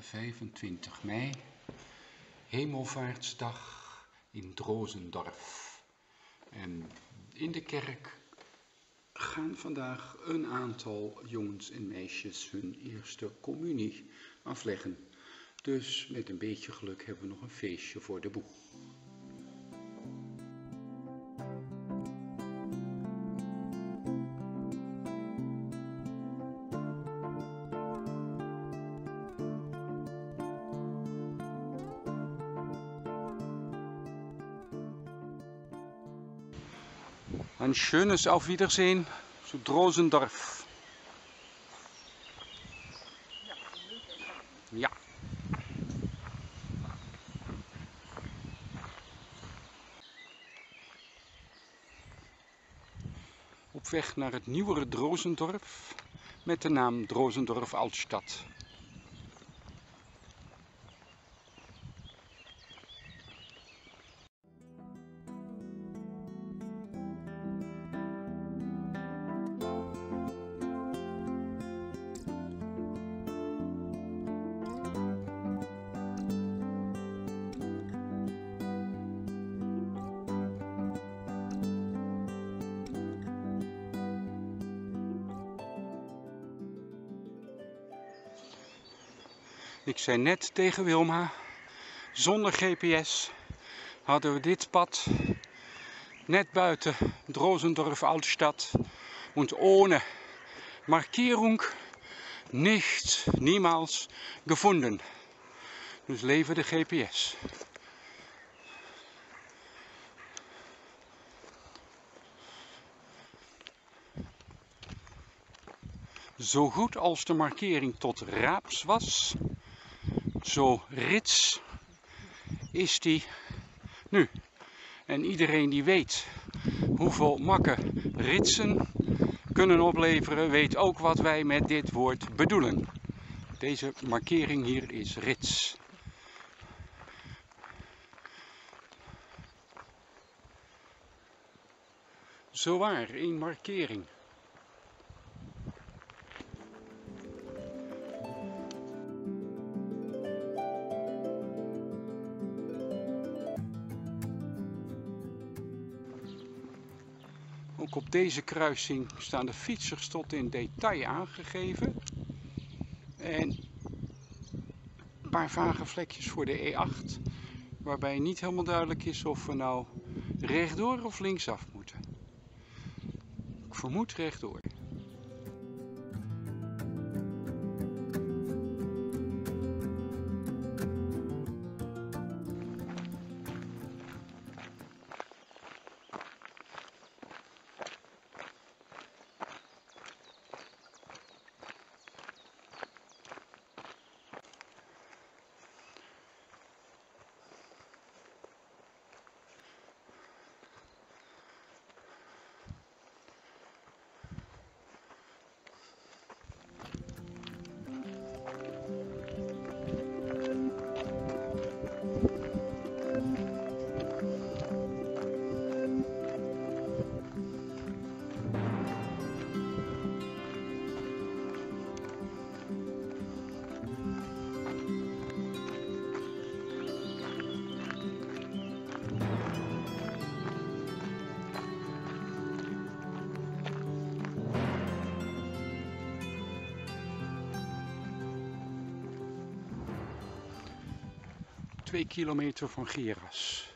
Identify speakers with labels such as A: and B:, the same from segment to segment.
A: 25 mei, Hemelvaartsdag in Drozendorf. En in de kerk gaan vandaag een aantal jongens en meisjes hun eerste communie afleggen. Dus met een beetje geluk hebben we nog een feestje voor de boeg. Ein schönes Auf Wiedersehen zu Drosendorf. Ja. Op weg naar het nieuwere Drozendorf met de naam Drozendorf Altstad. Ik zei net tegen Wilma, zonder GPS hadden we dit pad net buiten Drosendorf Altstadt und ohne Markierung nicht, niemals gefunden. Dus leven de GPS. Zo goed als de markering tot Raaps was, zo rits is die nu. En iedereen die weet hoeveel makken ritsen kunnen opleveren, weet ook wat wij met dit woord bedoelen. Deze markering hier is rits. Zowaar, één markering. Deze kruising staan de fietsers tot in detail aangegeven. En een paar vage vlekjes voor de E8, waarbij niet helemaal duidelijk is of we nou rechtdoor of linksaf moeten. Ik vermoed rechtdoor. Twee kilometer van Geras.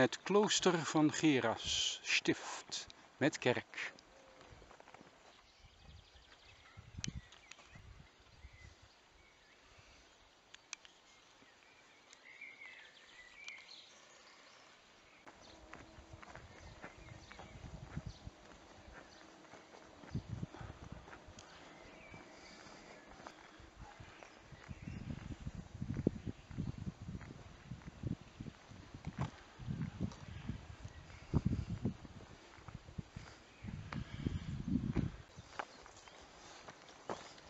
A: Het klooster van Geras, stift. met kerk.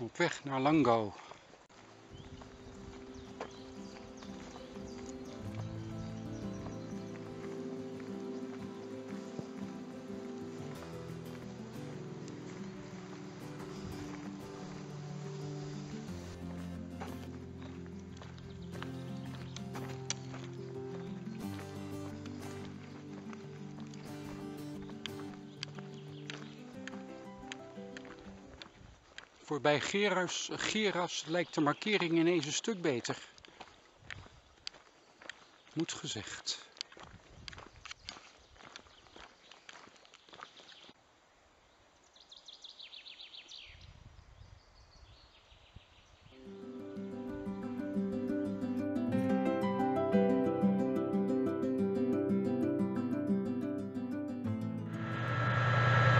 A: Op weg naar Langau. Voorbij Geras, Geras lijkt de markering ineens een stuk beter. Moet gezegd.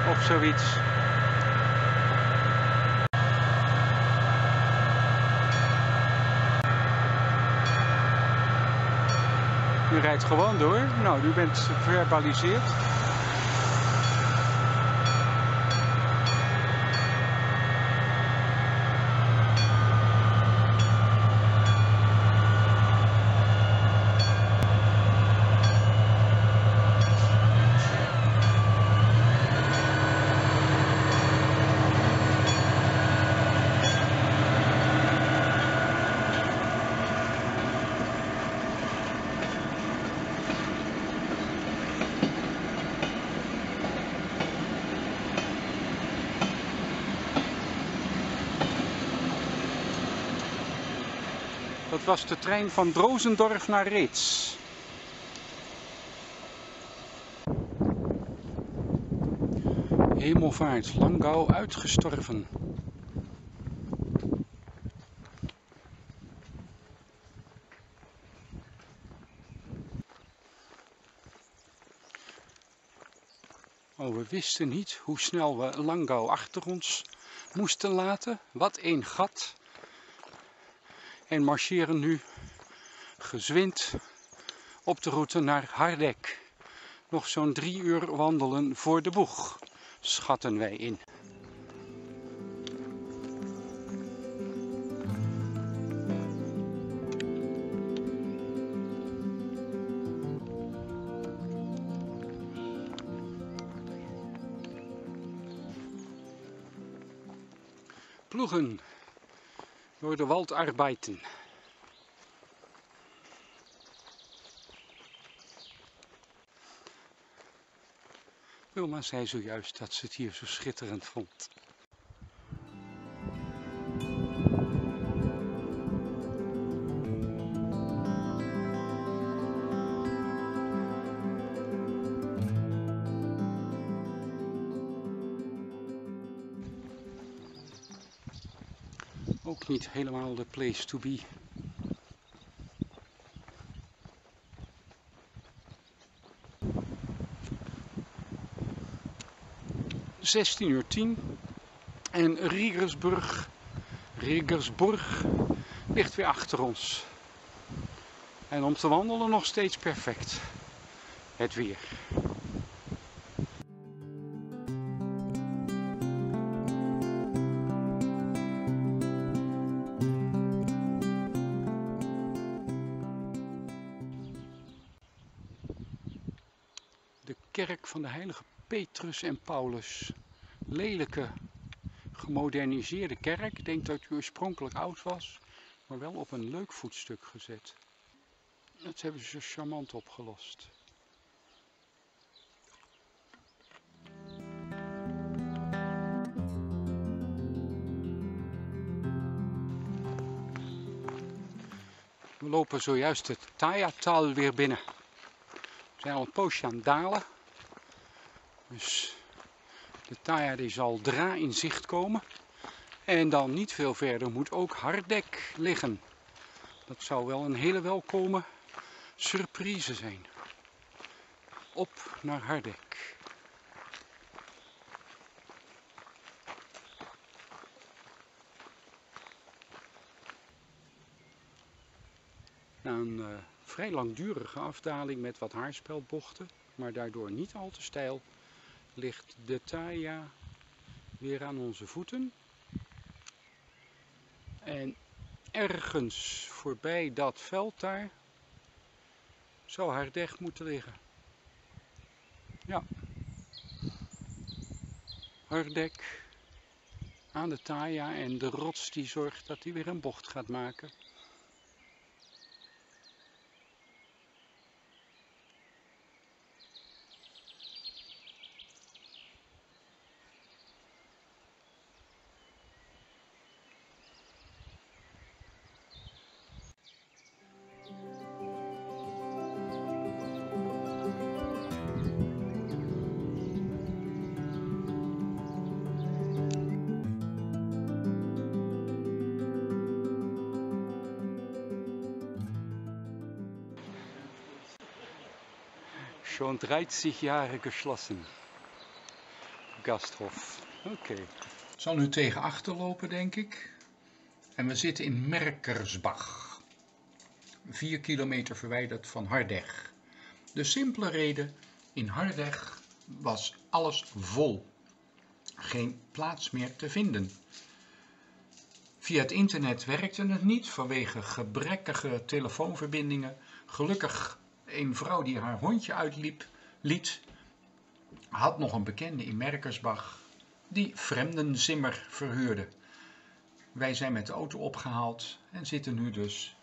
A: Of zoiets. Rijdt gewoon door. Nou, u bent verbaliseerd. Dat was de trein van Drozendorf naar Reets. Hemelvaart, Langau uitgestorven. Oh, we wisten niet hoe snel we Langau achter ons moesten laten. Wat een gat en marcheren nu gezwind op de route naar Hardek. Nog zo'n drie uur wandelen voor de boeg, schatten wij in. Ploegen door de waldarbeiten. Wilma zei zojuist dat ze het hier zo schitterend vond. Niet helemaal de place to be. Zestien uur tien en Riegersburg, Riegersburg ligt weer achter ons. En om te wandelen nog steeds perfect. Het weer. Kerk van de heilige Petrus en Paulus. Lelijke, gemoderniseerde kerk. Ik denk dat hij oorspronkelijk oud was, maar wel op een leuk voetstuk gezet. Dat hebben ze charmant opgelost. We lopen zojuist het Tayatal weer binnen. We zijn al een poosje aan het dalen. Dus De Taya die zal dra in zicht komen. En dan niet veel verder moet ook Hardek liggen. Dat zou wel een hele welkome surprise zijn. Op naar Hardek. Een uh, vrij langdurige afdaling met wat haarspeldbochten, maar daardoor niet al te steil, ligt de Taya weer aan onze voeten. En ergens voorbij dat veld daar zou haar deg moeten liggen. Ja. Hardek aan de Taya en de rots die zorgt dat hij weer een bocht gaat maken. Schon 30 Jahre geschlossen. Gasthof. Oké. Zal nu tegen achter lopen, denk ik. En we zitten in Merkersbach. 4 kilometer verwijderd van Hardeg. De simpele reden, in Hardeg was alles vol. Geen plaats meer te vinden. Via het internet werkte het niet vanwege gebrekkige telefoonverbindingen. Gelukkig een vrouw die haar hondje uitliep, liet, had nog een bekende in Merkersbach die Fremdenzimmer verhuurde. Wij zijn met de auto opgehaald en zitten nu dus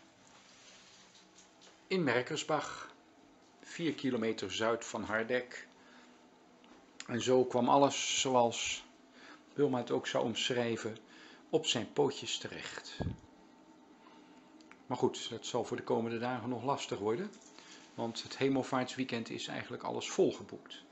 A: in Merkersbach, 4 kilometer zuid van Hardek. En zo kwam alles zoals Wilma het ook zou omschrijven, op zijn pootjes terecht. Maar goed, dat zal voor de komende dagen nog lastig worden. Want het hemelvaartsweekend is eigenlijk alles volgeboekt.